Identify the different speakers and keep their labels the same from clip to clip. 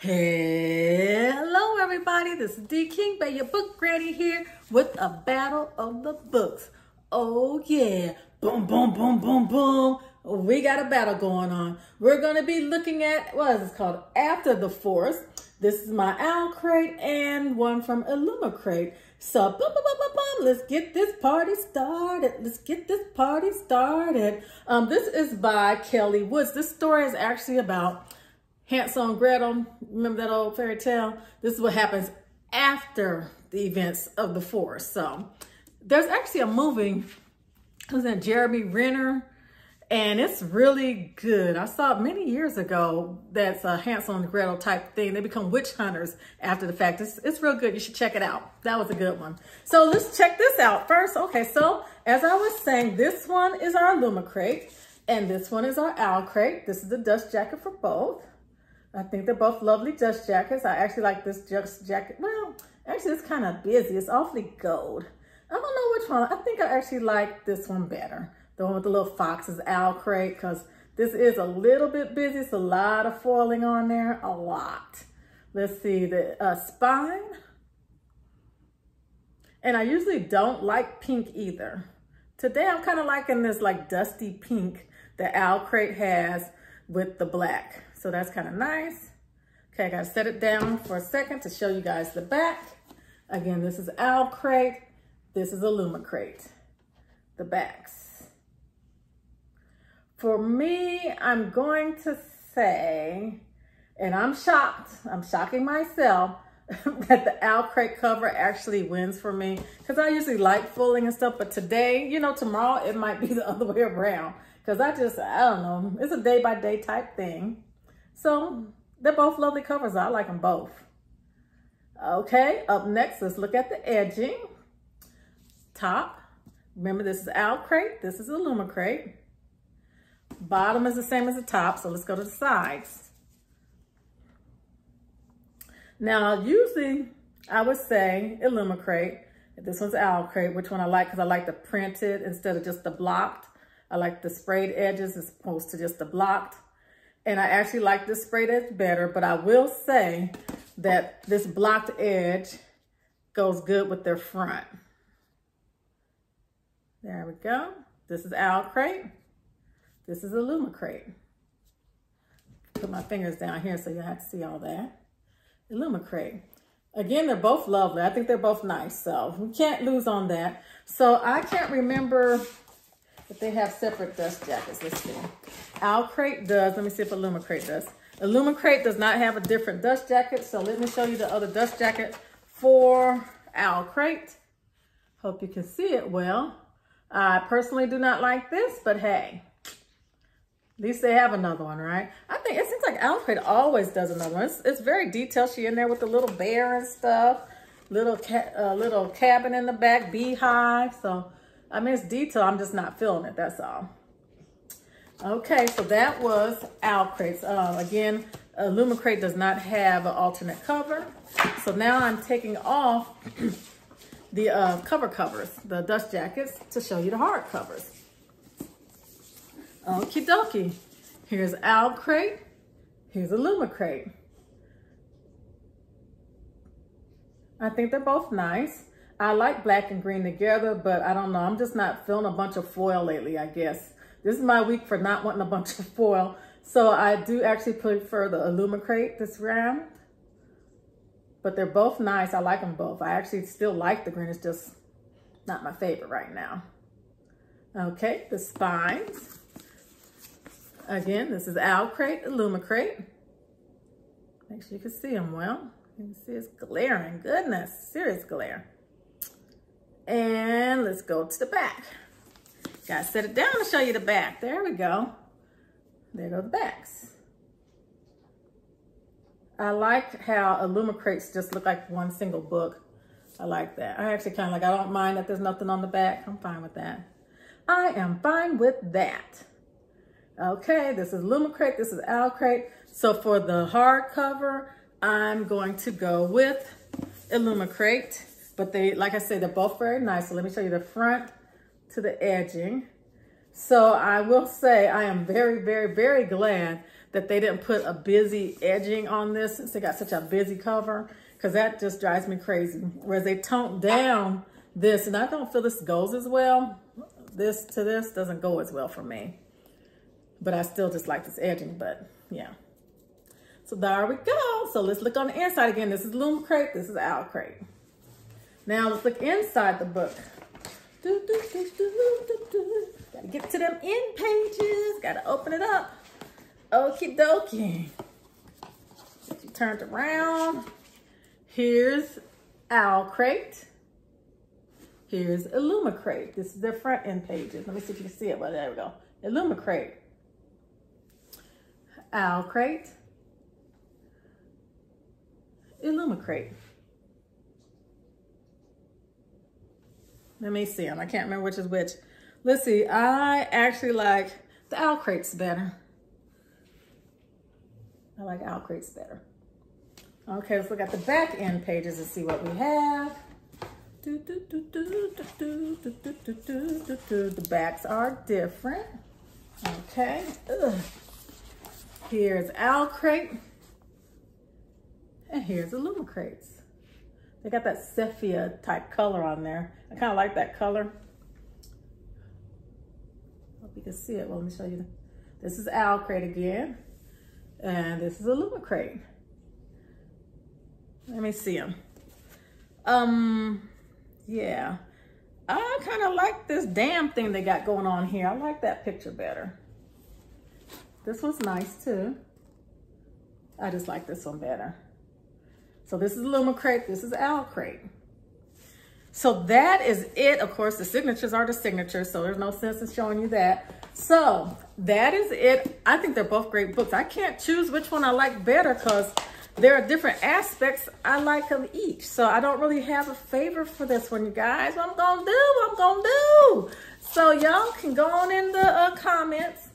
Speaker 1: Hello everybody, this is D King Bay, your book granny here with a battle of the books. Oh yeah, boom, boom, boom, boom, boom. We got a battle going on. We're gonna be looking at, what is called? After the Forest. This is my Owl Crate and one from Illumicrate. So, boom, boom, boom, boom, boom. let's get this party started. Let's get this party started. Um, this is by Kelli Woods. This story is actually about Hansel and Gretel, remember that old fairy tale? This is what happens after the events of the forest. So there's actually a movie, it was in Jeremy Renner, and it's really good. I saw it many years ago. That's a Hansel and Gretel type thing. They become witch hunters after the fact. It's, it's real good. You should check it out. That was a good one. So let's check this out first. Okay, so as I was saying, this one is our Illumicrate, and this one is our Owl Crate. This is the dust jacket for both. I think they're both lovely dust jackets. I actually like this dust jacket. Well, actually it's kind of busy. It's awfully gold. I don't know which one. I think I actually like this one better. The one with the little foxes owl crate because this is a little bit busy. It's a lot of foiling on there. A lot. Let's see the uh, spine. And I usually don't like pink either. Today I'm kind of liking this like dusty pink that Owl Crate has with the black. So that's kind of nice. Okay, I gotta set it down for a second to show you guys the back. Again, this is Owl Crate. This is Illumicrate, the backs. For me, I'm going to say, and I'm shocked, I'm shocking myself, that the Owl Crate cover actually wins for me. Because I usually like foiling and stuff, but today, you know, tomorrow it might be the other way around. Because I just, I don't know, it's a day by day type thing. So they're both lovely covers. I like them both. Okay, up next, let's look at the edging. Top. Remember, this is Owl Crate. This is Illumicrate. Bottom is the same as the top, so let's go to the sides. Now, usually, I would say Illumicrate. This one's Owl Crate, which one I like because I like the printed instead of just the blocked. I like the sprayed edges as opposed to just the blocked. And I actually like this spray that's better, but I will say that this blocked edge goes good with their front. There we go. This is Owl Crate. This is Illumicrate. Put my fingers down here so you'll have to see all that. Illumicrate. Again, they're both lovely. I think they're both nice, so we can't lose on that. So I can't remember if they have separate dust jackets. Let's see. Owl Crate does. Let me see if Illumicrate does. Illumicrate does not have a different dust jacket. So let me show you the other dust jacket for Owl Crate. Hope you can see it well. I personally do not like this, but hey, at least they have another one, right? I think it seems like Owl Crate always does another one. It's, it's very detailed. She in there with the little bear and stuff. Little, ca uh, little cabin in the back, beehive. So I it's detail. I'm just not feeling it. That's all. Okay, so that was Owl Crates. Uh, again, Illumicrate does not have an alternate cover. So now I'm taking off the uh, cover covers, the dust jackets, to show you the hard covers. Okie dokie. Here's Owl Crate. Here's Illumicrate. I think they're both nice. I like black and green together, but I don't know. I'm just not feeling a bunch of foil lately, I guess. This is my week for not wanting a bunch of foil. So I do actually prefer the Illumicrate this round. But they're both nice. I like them both. I actually still like the green. It's just not my favorite right now. Okay, the spines. Again, this is Owl Crate, Illumicrate. Make sure you can see them well. You can see it's glaring. Goodness, serious glare. And let's go to the back. Gotta set it down to show you the back. There we go. There go the backs. I like how Illumicrates just look like one single book. I like that. I actually kind of like, I don't mind that there's nothing on the back. I'm fine with that. I am fine with that. Okay, this is Illumicrate, this is Owl Crate. So for the hardcover, I'm going to go with Illumicrate. But they, like I said, they're both very nice. So let me show you the front to the edging. So I will say I am very, very, very glad that they didn't put a busy edging on this since they got such a busy cover because that just drives me crazy. Whereas they toned down this, and I don't feel this goes as well. This to this doesn't go as well for me. But I still just like this edging, but yeah. So there we go. So let's look on the inside again. This is Illumicrate, this is Owlcrate. Now let's look inside the book. Do, do, do, Gotta get to them end pages. Gotta open it up. Okie dokie. You turned around. Here's Owlcrate. Here's Illumicrate. This is their front end pages. Let me see if you can see it. Well, there we go. Illumicrate. Owlcrate. Illumicrate. Let me see them. I can't remember which is which. Let's see. I actually like the Owl Crates better. I like Owl Crates better. Okay, let's look at the back end pages and see what we have. The backs are different. Okay. Ugh. Here's Owlcrate. And here's Illumicrates. They got that sepia type color on there. I kind of like that color. Hope you can see it. Well, let me show you. This is Owlcrate again. And this is Illumicrate. Let me see them. Um, yeah. I kind of like this damn thing they got going on here. I like that picture better. This one's nice too. I just like this one better. So this is Illumicrate, this is Owlcrate. So that is it. Of course, the signatures are the signatures, so there's no sense in showing you that. So that is it. I think they're both great books. I can't choose which one I like better because there are different aspects I like of each. So I don't really have a favor for this one, you guys. What I'm going to do, I'm going to do. So y'all can go on in the uh, comments,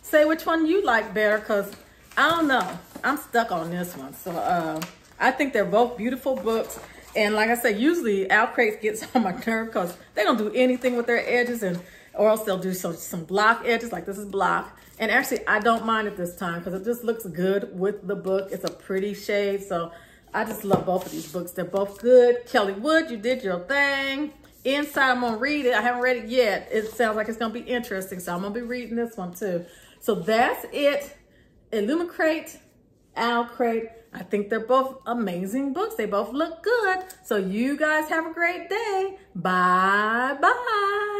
Speaker 1: say which one you like better because I don't know. I'm stuck on this one. So uh, I think they're both beautiful books. And like I said, usually Owlcrates gets on my nerve because they don't do anything with their edges and or else they'll do some, some block edges like this is block. And actually, I don't mind it this time because it just looks good with the book. It's a pretty shade. So I just love both of these books. They're both good. Kelli Wood, you did your thing. Inside, I'm going to read it. I haven't read it yet. It sounds like it's going to be interesting. So I'm going to be reading this one too. So that's it. Illumicrate, Owlcrate. I think they're both amazing books. They both look good. So you guys have a great day. Bye-bye.